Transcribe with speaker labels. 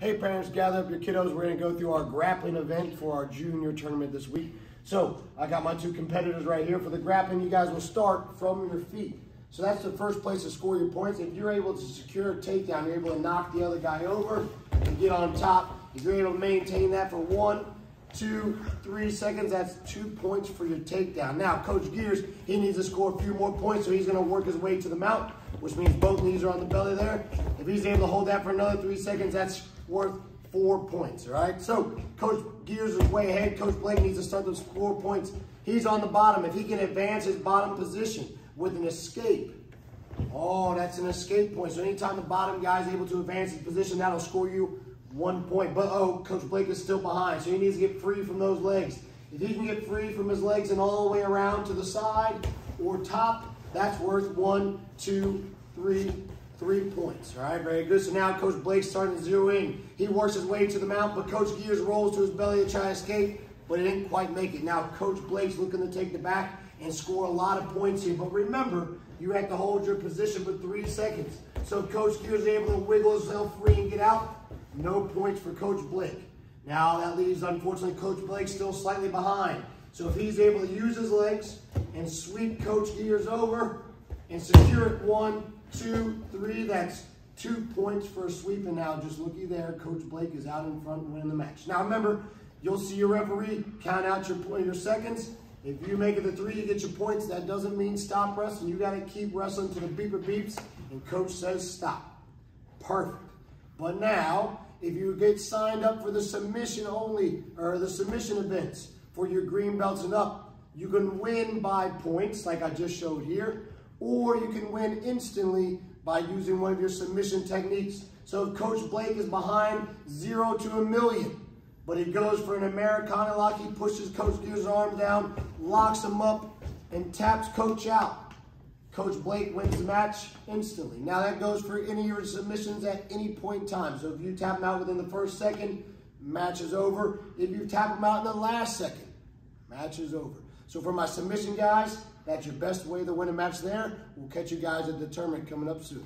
Speaker 1: Hey parents, gather up your kiddos. We're gonna go through our grappling event for our junior tournament this week. So I got my two competitors right here. For the grappling, you guys will start from your feet. So that's the first place to score your points. If you're able to secure a takedown, you're able to knock the other guy over and get on top. If you're able to maintain that for one, two, three seconds, that's two points for your takedown. Now, Coach Gears, he needs to score a few more points, so he's gonna work his way to the mount, which means both knees are on the belly there. If he's able to hold that for another three seconds, that's worth four points, all right? So Coach Gears is way ahead. Coach Blake needs to start those four points. He's on the bottom. If he can advance his bottom position with an escape, oh, that's an escape point. So anytime the bottom guy is able to advance his position, that'll score you one point. But, oh, Coach Blake is still behind, so he needs to get free from those legs. If he can get free from his legs and all the way around to the side or top, that's worth one, two, three, three points. All right, very good. So now Coach Blake's starting to zero in. He works his way to the mount, but Coach Gears rolls to his belly to try to escape, but he didn't quite make it. Now Coach Blake's looking to take the back and score a lot of points here. But remember, you have to hold your position for three seconds. So Coach Gears is able to wiggle himself free and get out. No points for Coach Blake. Now that leaves, unfortunately, Coach Blake still slightly behind. So if he's able to use his legs and sweep Coach Gears over and secure it one, two, three. That's two points for a sweep. And now just looky there, Coach Blake is out in front winning the match. Now remember, you'll see your referee count out your, your seconds. If you make it to three, you get your points. That doesn't mean stop wrestling. You got to keep wrestling to the beeper beeps and coach says stop. Perfect. But now, if you get signed up for the submission only, or the submission events for your green belts and up, you can win by points like I just showed here, or you can win instantly by using one of your submission techniques. So if Coach Blake is behind zero to a million, but he goes for an Americana lock, he pushes Coach Gear's arm down, locks him up, and taps Coach out. Coach Blake wins the match instantly. Now that goes for any of your submissions at any point in time. So if you tap him out within the first second, match is over. If you tap him out in the last second, match is over. So for my submission guys, that's your best way to win a match there. We'll catch you guys at the tournament coming up soon.